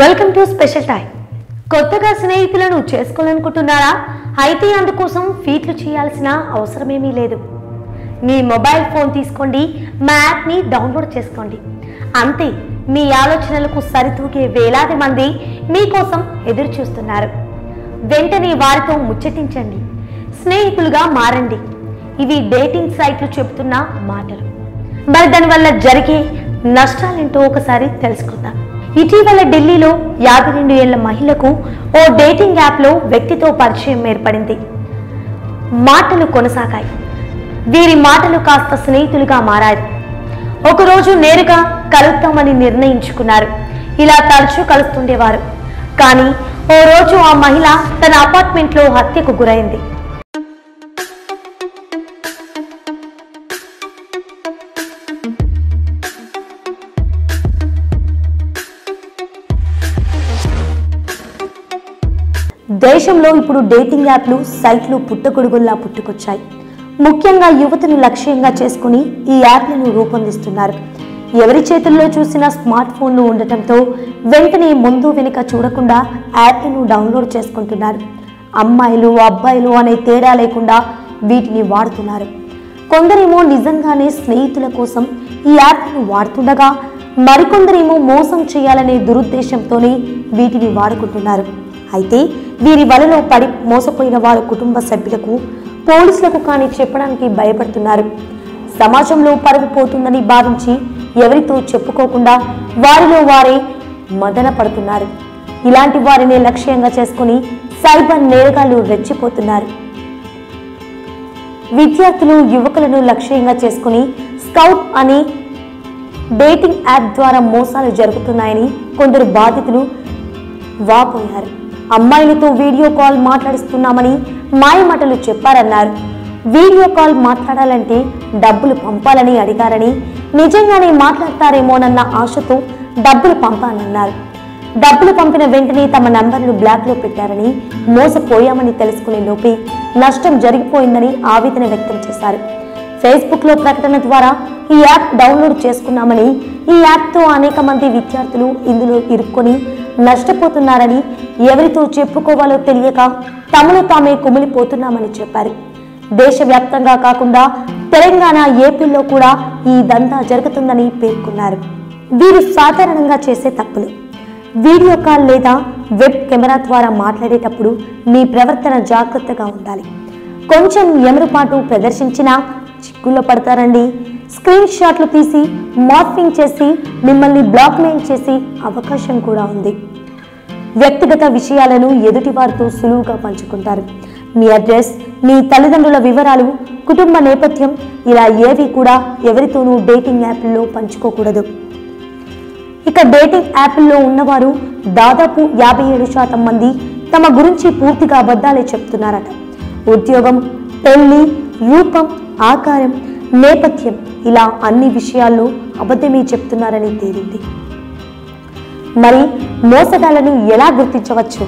Welcome to special time కొత్తగా స్నేహితులను చేసుకోవాలనుకుంటున్నారా? అయితే అందుకోసం ఫీట్లు చేయాల్సిన అవసరమేమీ లేదు. మీ మొబైల్ ఫోన్ తీసుకోండి మా యాప్ని డౌన్లోడ్ చేసుకోండి. అంతే మీ ఆలోచనలకు సరితూగే వేలాది మంది మీకోసం ఎదురు చూస్తున్నారు. వెంటనే వారితో ముచ్చటించండి. స్నేహితులుగా మారండి. ఇవి డేటింగ్ సైట్లు చెబుతున్న మాటలు. మరి దానివల్ల జరిగే నష్టాలేంటో ఒకసారి తెలుసుకుందాం. ఇటీవల ఢిల్లీలో యాభై రెండు ఏళ్ళ మహిళకు ఓ డేటింగ్ యాప్లో వ్యక్తితో పరిచయం ఏర్పడింది. మాటలు కొనసాగాయి. వీరి మాటలు కాస్త స్నేహితులుగా మారాయి. ఒకరోజు నేరుగా కలుద్దామని నిర్ణయించుకున్నారు. ఇలా తరచూ కలుస్తుండేవారు. కానీ ఓ రోజు ఆ మహిళ తన అపార్ట్మెంట్లో హత్యకు గురైంది. దేశంలో ఇప్పుడు డేటింగ్ యాప్లు సైట్లు పుట్టగొడుగుల్లా పుట్టుకొచ్చాయి. ముఖ్యంగా యువతను లక్ష్యంగా చేసుకుని ఈ యాప్లను రూపొందిస్తున్నారు. ఎవరి చేతుల్లో చూసినా స్మార్ట్ ఫోన్లు ఉండటంతో వెంటనే ముందు వెనుక చూడకుండా యాప్లను డౌన్లోడ్ చేసుకుంటున్నారు. అమ్మాయిలు అబ్బాయిలు అనే తేడా లేకుండా వీటిని వాడుతున్నారు. కొందరేమో నిజంగానే స్నేహితుల కోసం ఈ యాప్ను వాడుతుండగా మరికొందరేమో మోసం చేయాలనే దురుద్దేశంతోనే వీటిని వాడుకుంటున్నారు. అయితే వీరి వలలో పడి మోసపోయిన వారి కుటుంబ సభ్యులకు పోలీసులకు కానీ చెప్పడానికి భయపడుతున్నారు. సమాజంలో పరుగు పోతుందని భావించి ఎవరితో చెప్పుకోకుండా వారిలో వారే మదన పడుతున్నారు. ఇలాంటి వారిని లక్ష్యంగా చేసుకుని సైబర్ నేరగాళ్ళు రెచ్చిపోతున్నారు. విద్యార్థులు యువకులను లక్ష్యంగా చేసుకుని స్కౌట్ అనే డేటింగ్ యాప్ ద్వారా మోసాలు జరుగుతున్నాయని కొందరు బాధితులు వాపోయారు. అమ్మాయిలతో వీడియో కాల్ మాట్లాడిస్తున్నామని మాయమాటలు చెప్పారన్నారు. వీడియో కాల్ మాట్లాడాలంటే డబ్బులు పంపాలని అడిగారని నిజంగానే మాట్లాడతారేమోనన్న ఆశతో డబ్బులు పంపానన్నారు. డబ్బులు పంపిన వెంటనే తమ నంబర్లు బ్లాక్లో పెట్టారని మోసపోయామని తెలుసుకునే లోపే నష్టం జరిగిపోయిందని ఆవేదన వ్యక్తం చేశారు. ఫేస్బుక్లో ప్రకటన ద్వారా ఈ యాప్ డౌన్లోడ్ చేసుకున్నామని ఈ యాప్తో అనేక మంది విద్యార్థులు ఇందులో ఇరుక్కొని నష్టపోతున్నారని ఎవరితో చెప్పుకోవాలో తెలియక తమను తామే కుమిలిపోతున్నామని చెప్పారు. దేశవ్యాప్తంగా కాకుండా తెలంగాణ ఏపీలో కూడా ఈ దందా జరుగుతుందని పేర్కొన్నారు. వీరు సాధారణంగా చేసే తప్పులు. వీడియో కాల్ లేదా వెబ్ కెమెరా ద్వారా మాట్లాడేటప్పుడు మీ ప్రవర్తన జాగ్రత్తగా ఉండాలి. కొంచెం ఎమరుపాటు ప్రదర్శించినా చిక్కుల్లో పడతారండి. స్క్రీన్ షాట్లు తీసి మార్ఫింగ్ చేసి మిమ్మల్ని బ్లాక్మెయిల్ చేసే అవకాశం కూడా ఉంది. వ్యక్తిగత విషయాలను ఎదుటివారితో సులువుగా పంచుకుంటారు. మీ అడ్రస్ మీ తల్లిదండ్రుల వివరాలు కుటుంబ నేపథ్యం ఇలా ఏవి కూడా ఎవరితోనూ డేటింగ్ యాప్ల్లో పంచుకోకూడదు. ఇక డేటింగ్ యాప్ల్లో ఉన్నవారు దాదాపు యాభై ఏడు శాతం మంది తమ గురించి పూర్తిగా అబద్ధాలే చెప్తున్నారట. ఉద్యోగం పెళ్ళి రూపం ఆకారం నేపథ్యం ఇలా అన్ని విషయాల్లో అబద్ధమే చెప్తున్నారని తేలింది. మరి మోసగాలను ఎలా గుర్తించవచ్చు?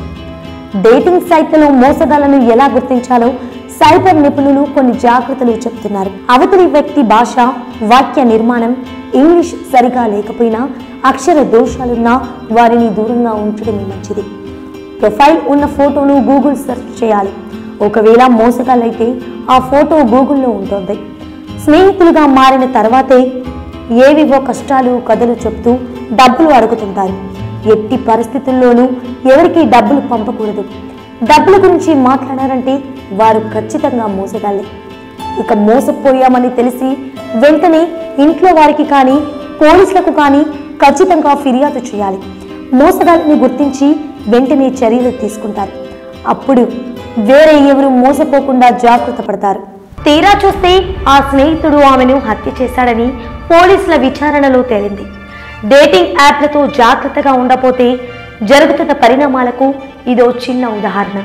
డేటింగ్ సైట్లలో మోసగాలను ఎలా గుర్తించాలో సైబర్ నిపుణులు కొన్ని జాగ్రత్తలు చెప్తున్నారు. అవతలి వ్యక్తి భాష వాక్య నిర్మాణం ఇంగ్లీష్ సరిగా లేకపోయినా అక్షర దోషాలున్నా వారిని దూరంగా ఉంచడమే మంచిది. ప్రొఫైల్ ఉన్న ఫోటోను గూగుల్ సెర్చ్ చేయాలి. ఒకవేళ మోసగాళ్ళైతే ఆ ఫోటో గూగుల్లో ఉంటుంది. స్నేహితులుగా మారిన తర్వాతే ఏవివో కష్టాలు కథలు చెప్తూ డబ్బులు అడుగుతుంటారు. ఎట్టి పరిస్థితుల్లోనూ ఎవరికి డబ్బులు పంపకూడదు. డబ్బుల గురించి మాట్లాడారంటే వారు ఖచ్చితంగా మోసగాళ్ళే. ఇక మోసపోయామని తెలిసి వెంటనే ఇంట్లో వారికి కానీ పోలీసులకు కానీ ఖచ్చితంగా ఫిర్యాదు చేయాలి. మోసగాళ్ళని గుర్తించి వెంటనే చర్యలు తీసుకుంటారు. అప్పుడు వేరే ఎవరు మోసపోకుండా జాగ్రత్త పడతారు. తీరా చూస్తే ఆ స్నేహితుడు ఆమెను హత్య చేశాడని పోలీసుల విచారణలో తేలింది. డేటింగ్ యాప్లతో జాగ్రత్తగా ఉండపోతే జరుగుతున్న పరిణామాలకు ఇదో చిన్న ఉదాహరణ.